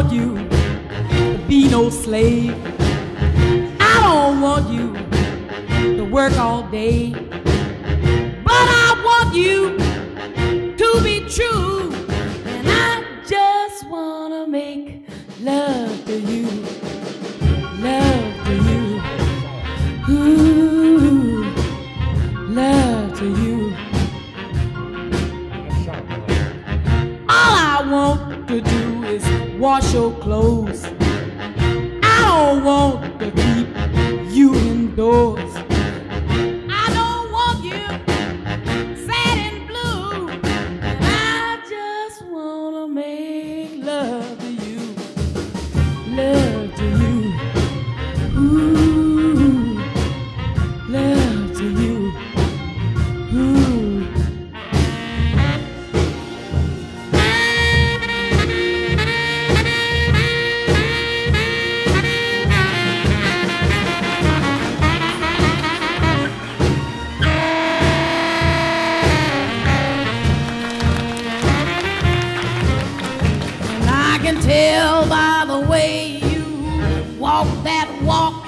want you to be no slave. I don't want you to work all day. But I want you to be true. And I just want to make love to you. Love to you. Ooh, love to you. All I want to do wash your clothes. I don't want to keep you indoors. Can tell by the way you walk. That walk,